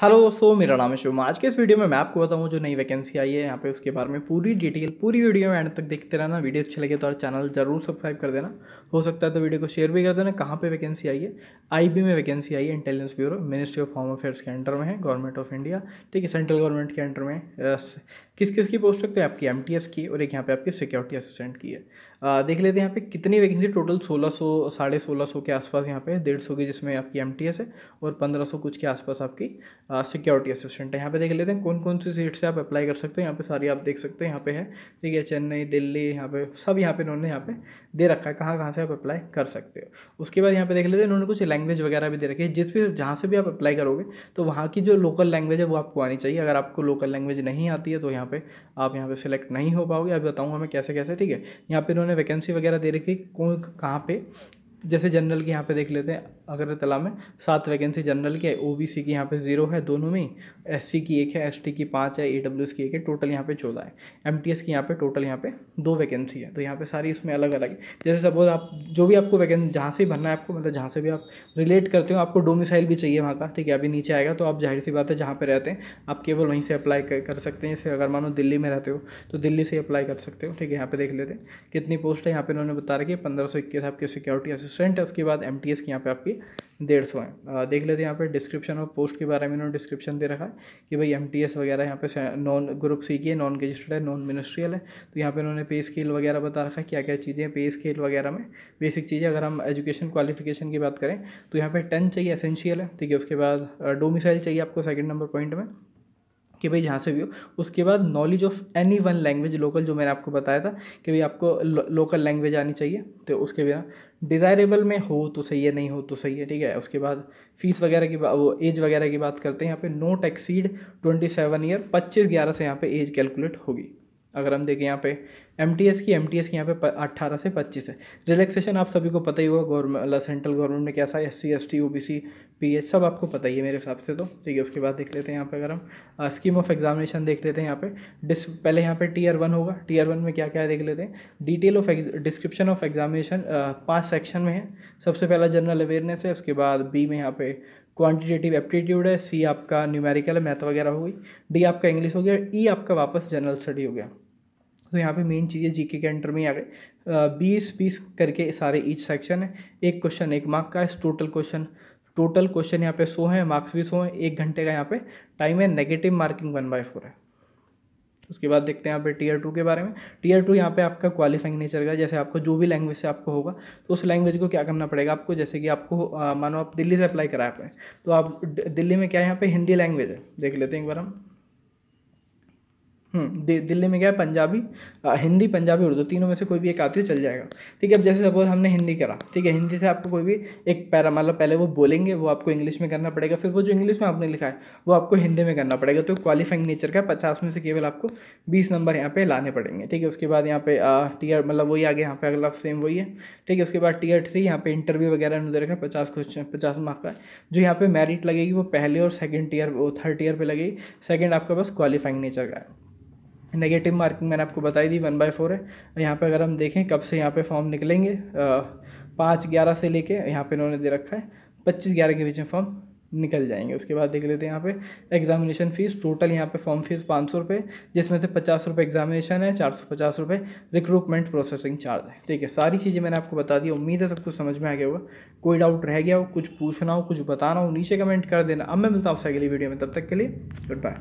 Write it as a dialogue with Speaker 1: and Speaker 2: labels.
Speaker 1: Hello सो मेरा नाम है शुभम। आज के इस वीडियो में मैं आपको बताऊँ, जो नई वैकेंसी आई है, यहाँ पे उसके बारे में पूरी डिटेल पूरी वीडियो में एंड तक देखते रहना। वीडियो अच्छी लगे तो और चैनल ज़रूर सब्सक्राइब कर देना। हो सकता है तो वीडियो को शेयर भी कर देना, कहाँ पे वैकेंसी आई है? आईबी में वैकेंसी आई है Intelligence Bureau Ministry of Home Affairs के अंडर में है गवर्नमेंट ऑफ़ इंडिया ठीक है सेंट्रल गवर्नमेंट के अंडर में किस किस की पोस्ट रखते हैं? आपकी एमटीएस की और एक यहाँ पे आपकी सिक्योरिटी असिस्टेंट की है। देख लेते हैं यहाँ पे कितनी वैकेंसी टोटल सौ, साढ़े सोलह सौ के आसपास यहाँ पे, डेढ़ सौ की जिसमें आपकी एमटीएस है और पंद्रह सौ कुछ के आसपास आपकी सिक्योरिटी असिस्टेंट है यहाँ पे देख लेते हैं कौन कौन सी सीट से आप अप्लाई कर सकते हो यहाँ पे सारी आप देख सकते हैं यहाँ पे है ठीक है चेन्नई दिल्ली यहाँ पे सब यहाँ पे इन्होंने यहाँ पे दे रखा है कहाँ कहाँ से आप अप्लाई कर सकते हो उसके बाद यहाँ पे देख लेते हैं इन्होंने कुछ लैंग्वेज वगैरह भी दे रखी है जिस भी जहाँ से भी आप अप्लाई करोगे तो वहाँ की जो लोकल लैंग्वेज है वो आपको आनी चाहिए अगर आपको लोकल लैंग्वेज नहीं आती है तो यहाँ पर आप यहाँ पे सिलेक्ट नहीं हो पाओगे अब बताऊँगा मैं कैसे कैसे ठीक है यहाँ पर इन्होंने वैकेंसी वगैरह दे रखी कौन कहाँ पे जैसे जनरल की यहाँ पे देख लेते हैं, अगरतला में सात वैकेंसी जनरल की है ओबीसी की यहाँ पे ज़ीरो है दोनों में एससी की एक है एसटी की पाँच है ए की एक है टोटल यहाँ पे चौदह है। एमटीएस की यहाँ पे टोटल यहाँ पे दो वैकेंसी है। तो यहाँ पे सारी इसमें अलग अलग है। जैसे सपोज़ आप, जो भी आपको वैकेंसी जहाँ से भरना है आपको मतलब जहाँ से भी आप रिलेट करते हो, आपको डोमिसाइल भी चाहिए वहाँ का, ठीक है, अभी नीचे आएगा तो आप ज़ाहिर सी बात है जहाँ पर रहते हैं, आप केवल वहीं से अप्लाई कर सकते हैं। जैसे अगर मानो दिल्ली में रहते हो तो दिल्ली से अप्लाई कर सकते हो, ठीक है, यहाँ पे देख लेते हैं। कितनी पोस्ट है, यहाँ पर उन्होंने बता रखी है, पंद्रह सौ इक्कीस आपके सिक्योरिटी असिस्टेंट है, उसके बाद एम टी एस की यहाँ पे आपकी डेढ़ सौ है। देख लेते हैं यहाँ पे डिस्क्रिप्शन और पोस्ट के बारे में इन्होंने डिस्क्रिप्शन दे रखा है कि भाई एम टी एस वगैरह यहाँ पे नॉन ग्रुप सी की है नॉन रजिस्टर्ड है नॉन मिनिस्ट्रियल है। तो यहाँ पे उन्होंने पे स्केल वगैरह बता रखा है क्या क्या चीज़ें पे स्केल वगैरह में। बेसिक चीज़ें, अगर हम एजुकेशन क्वालिफिकेशन की बात करें तो यहाँ पे टेंथ चाहिए असेंशियल है, ठीक है। उसके बाद डोमिसाइल चाहिए आपको सेकेंड नंबर पॉइंट में। कि भाई जहाँ से भी हो। उसके बाद knowledge of any one language local जो मैंने आपको बताया था कि भाई आपको लोकल लैंग्वेज आनी चाहिए तो उसके बिना डिज़ायरेबल में हो तो सही है, नहीं हो तो सही है, ठीक है? उसके बाद फ़ीस वगैरह की वो एज वगैरह की बात करते हैं, यहाँ पे not exceed twenty seven year पच्चीस ग्यारह से यहाँ पे एज कैलकुलेट होगी। अगर हम देखें यहाँ पे एमटीएस की एमटीएस की यहाँ पे अट्ठारह से पच्चीस है। रिलैक्सेशन आप सभी को पता ही होगा, गवर्नमेंट सेंट्रल गवर्नमेंट ने कैसा S C S T O B C P H सब आपको पता ही है मेरे हिसाब से तो। ठीक है, उसके बाद देख लेते हैं यहाँ पे अगर हम स्कीम ऑफ़ एग्जामिनेशन देख लेते हैं यहाँ पे। डिस पहले यहाँ पे टीयर वन होगा। टीयर वन में क्या क्या देख लेते हैं। Detail of description of examination पाँच सेक्शन में है। सबसे पहला जनरल अवेयरनेस है, उसके बाद बी में यहाँ पे क्वांटिटेटिव एप्टीट्यूड है। सी आपका न्यूमेरिकल है मैथ वगैरह हो गई। डी आपका इंग्लिश हो गया। ई e आपका वापस जनरल स्टडी हो गया। तो यहाँ पे मेन चीज़ें जीके के अंडर में आ गए बीस बीस करके सारे ईच सेक्शन है। एक क्वेश्चन एक मार्क का है टोटल क्वेश्चन टोटल क्वेश्चन यहाँ पे सौ है मार्क्स भी सौ है, एक घंटे का यहाँ पे टाइम है negative marking one by four है। उसके बाद देखते हैं यहाँ पे टीयर टू के बारे में। टीयर टू यहाँ पे आपका क्वालिफाइंग नेचर का जैसे आपको जो भी लैंग्वेज से आपको होगा तो उस लैंग्वेज को क्या करना पड़ेगा आपको? जैसे कि आपको मानो आप दिल्ली से अप्लाई करा पाए तो आप दिल्ली में क्या यहाँ पे? हिंदी लैंग्वेज है। देख लेते हैं एक बार हम। दिल्ली में क्या है पंजाबी हिंदी, पंजाबी, उर्दू, तीनों में से कोई भी एक आती हो, चल जाएगा। ठीक है, अब जैसे सपोज़ हमने हिंदी करा, ठीक है, हिंदी से आपको कोई भी एक पैरा मतलब पहले वो बोलेंगे, वो आपको इंग्लिश में करना पड़ेगा, फिर वो जो इंग्लिश में आपने लिखा है, वो आपको हिंदी में करना पड़ेगा तो क्वालिफाइंग नेचर का पचास में से केवल आपको बीस नंबर यहाँ पे लाने पड़ेंगे, ठीक है। उसके बाद यहाँ पे टीयर मतलब वही आगे, यहाँ पे अगला सेम वही है, ठीक है। उसके बाद टीयर थ्री यहाँ पे इंटरव्यू वगैरह दे रखा पचास क्वेश्चन पचास मार्क का जो यहाँ पे मेरिट लगेगी वो पहले और सेकेंड टीयर वो थर्ड ईयर पर लगेगी सेकेंड आपका बस क्वालिफाइंग नेचर का है। नेगेटिव मार्किंग मैंने आपको बताई दी वन बाय फोर है। यहाँ पे अगर हम देखें कब से यहाँ पे फॉर्म निकलेंगे पाँच ग्यारह से लेके यहाँ पे इन्होंने दे रखा है, पच्चीस ग्यारह के बीच में फॉर्म निकल जाएँगे। उसके बाद देख लेते हैं यहाँ पे एग्जामिनेशन फ़ीस टोटल यहाँ पे फॉर्म फ़ीस पाँच सौ रुपये, जिसमें से पचास रुपये एग्जामिनेशन है, चार सौ पचास रुपये रिक्रूटमेंट प्रोसेसिंग चार्ज है। ठीक है, सारी चीज़ें मैंने आपको बता दी, उम्मीद है सब कुछ समझ में आ गया होगा। कोई डाउट रह गया हो, कुछ पूछना हो, कुछ बताना हो, नीचे कमेंट कर देना। अब मैं मिलता हूँ आपसे अगली वीडियो में, तब तक के लिए गुड बाय